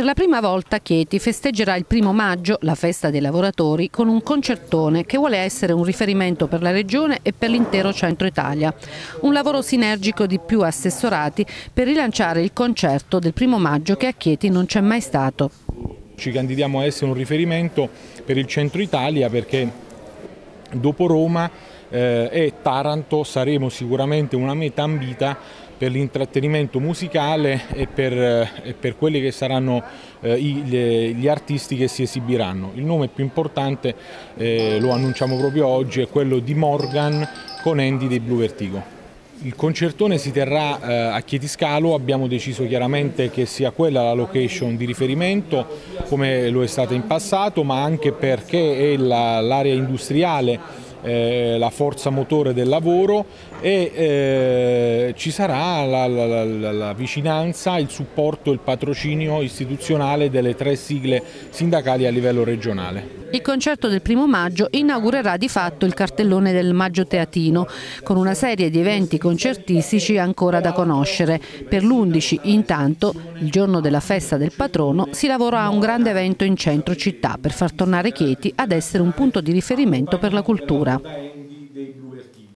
Per la prima volta Chieti festeggerà il primo maggio, la festa dei lavoratori, con un concertone che vuole essere un riferimento per la regione e per l'intero centro Italia. Un lavoro sinergico di più assessorati per rilanciare il concerto del primo maggio che a Chieti non c'è mai stato. Ci candidiamo a essere un riferimento per il centro Italia perché dopo Roma eh, e Taranto saremo sicuramente una meta ambita per l'intrattenimento musicale e per, eh, e per, quelli che saranno eh, i, le, gli artisti che si esibiranno. Il nome più importante, eh, lo annunciamo proprio oggi, è quello di Morgan con Andy dei Blue Vertigo. Il concertone si terrà eh, a Chietiscalo, abbiamo deciso chiaramente che sia quella la location di riferimento come lo è stata in passato, ma anche perché è l'area industriale eh, la forza motore del lavoro e eh, ci sarà la, la, la, la, vicinanza, il supporto, il patrocinio istituzionale delle tre sigle sindacali a livello regionale. Il concerto del primo maggio inaugurerà di fatto il cartellone del Maggio Teatino con una serie di eventi concertistici ancora da conoscere. Per l'11 intanto, il giorno della festa del patrono, si lavora a un grande evento in centro città per far tornare Chieti ad essere un punto di riferimento per la cultura.